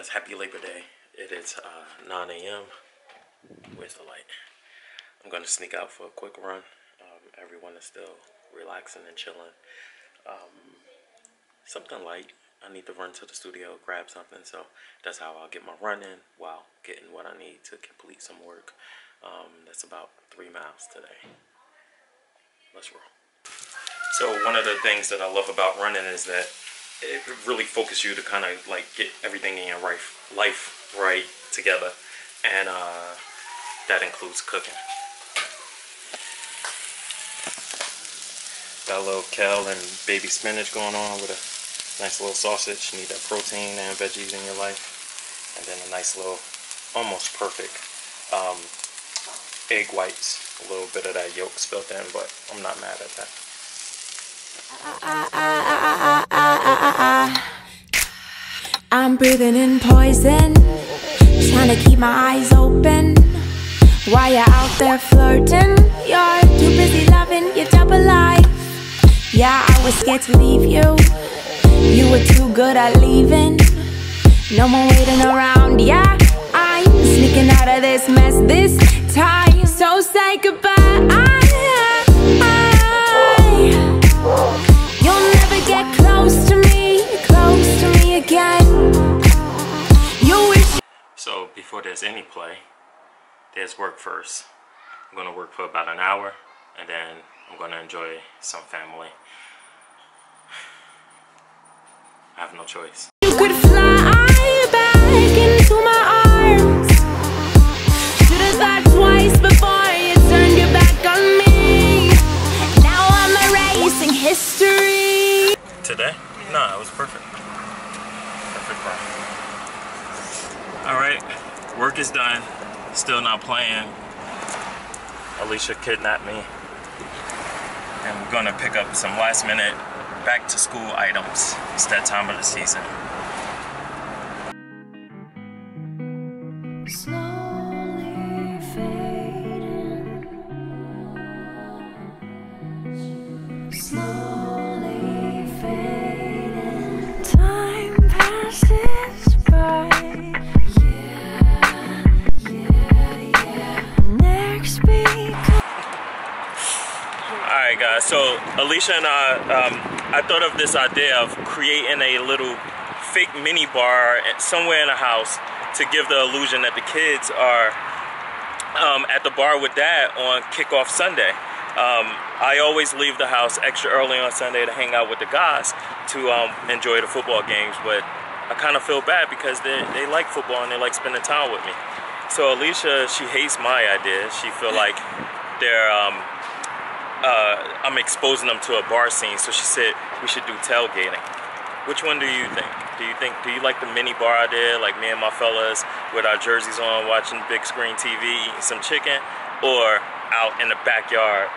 guys, happy Labor Day. It is uh, 9 a.m. Where's the light? I'm gonna sneak out for a quick run. Um, everyone is still relaxing and chilling. Um, something light. I need to run to the studio, grab something. So that's how I'll get my run in while getting what I need to complete some work. Um, that's about three miles today. Let's roll. So one of the things that I love about running is that it really focuses you to kind of like get everything in your life, life right together. And uh, that includes cooking. Got a little kale and baby spinach going on with a nice little sausage. You need that protein and veggies in your life. And then a nice little, almost perfect um, egg whites. A little bit of that yolk spilt in, but I'm not mad at that. Ah, ah, ah, I'm breathing in poison, trying to keep my eyes open. While you're out there flirting, you're too busy loving your double life. Yeah, I was scared to leave you. You were too good at leaving. No more waiting around. Yeah, I'm sneaking out of this mess this time. So say goodbye. Any play, there's work first. I'm gonna work for about an hour and then I'm gonna enjoy some family. I have no choice. You could fly back into my arms. Should've thought twice before you turned your back on me. Now I'm erasing history. Today? No, it was perfect. Perfect run. Alright, work is done. Still not playing. Alicia kidnapped me. And we're gonna pick up some last minute back to school items. It's that time of the season. Slowly so Alicia and I, um, I thought of this idea of creating a little fake mini bar somewhere in the house to give the illusion that the kids are um, at the bar with dad on kickoff Sunday. Um, I always leave the house extra early on Sunday to hang out with the guys to um, enjoy the football games, but I kind of feel bad because they, they like football and they like spending time with me. So Alicia, she hates my idea. She feel like they're um, uh, I'm exposing them to a bar scene. So she said we should do tailgating. Which one do you think? Do you think do you like the mini bar idea, like me and my fellas with our jerseys on, watching big screen TV, eating some chicken, or out in the backyard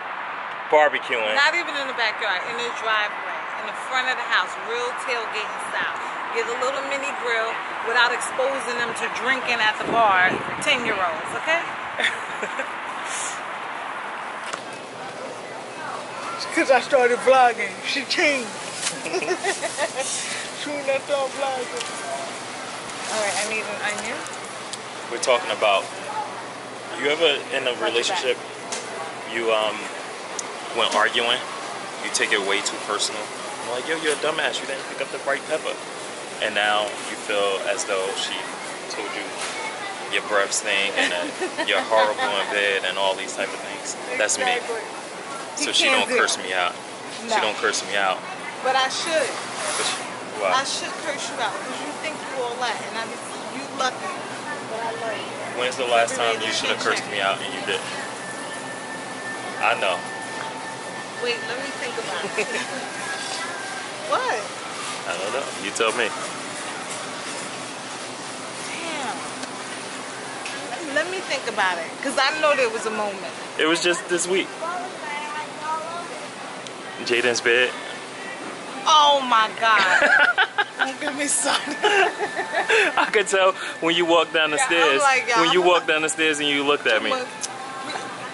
barbecuing? Not even in the backyard, in the driveway, in the front of the house, real tailgating style. Get a little mini grill without exposing them to drinking at the bar, 10 year olds, okay? Because I started vlogging. She changed. Soon I started vlogging. Alright, I need an onion. We're talking about you ever in a relationship you um when arguing you take it way too personal. I'm like, yo, you're a dumbass. You didn't pick up the right pepper, and now you feel as though she told you your breath stink and that you're horrible in bed and all these type of things. That's me. So she don't do curse it. me out. She don't curse me out. But I should. But she, I should curse you out because you think you all that. And I mean, you lucky. But I love you. When's the last time you should have cursed me out and you did? I know. Wait, let me think about it. what? I don't know. You tell me. Damn. Let me think about it. Because I know there was a moment. It was just this week. Jaden's bed. Oh my God. Don't give me something. I could tell when you walked down the Yeah, I'm stairs. like, when you I'm walked down the stairs and you looked at me.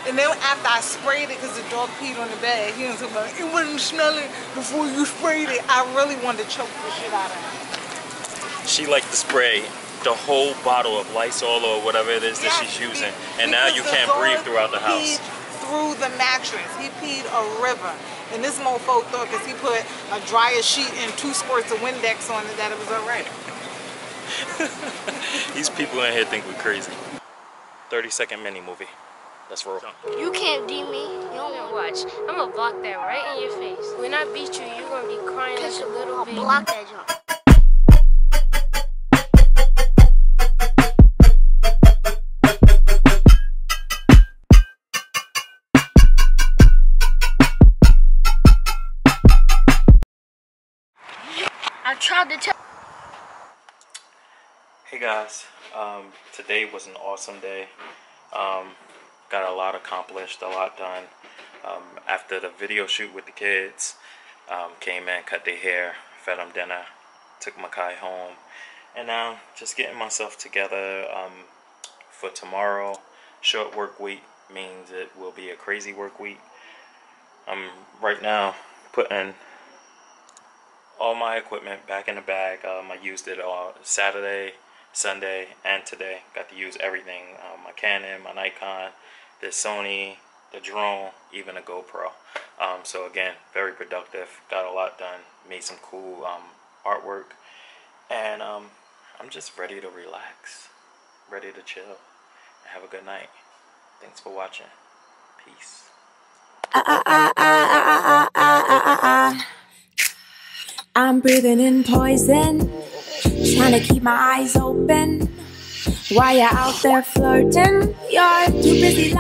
And then after I sprayed it, because the dog peed on the bed, he was like, it wasn't smelling before you sprayed it. I really wanted to choke the shit out of him. She liked to spray the whole bottle of Lysol or whatever it is that she's using, and now you can't breathe throughout the house. Peed Through the mattress, he peed a river, and this mofo thought because he put a dryer sheet and two squirts of Windex on it that it was alright. These people in here think we're crazy. 30 second mini movie. Let's roll. You can't beat me. You don't want to watch. I'm gonna block that right in your face. When I beat you, you're gonna be crying like a little baby. Block that jump. Um, today was an awesome day. Um, got a lot accomplished, a lot done. Um, after the video shoot with the kids, um, came in, cut their hair, fed them dinner, took Makai home, and now just getting myself together um, for tomorrow. Short work week means it will be a crazy work week. I'm right now putting all my equipment back in the bag. Um, I used it all Saturday, Sunday, and today. Got to use everything: um, my Canon, my Nikon, the Sony, the drone, even a GoPro. Um, so again, very productive. Got a lot done. Made some cool um, artwork, and um, I'm just ready to relax, ready to chill, and have a good night. Thanks for watching. Peace. I'm breathing in poison, trying to keep my eyes open. While you're out there flirting, you're too busy.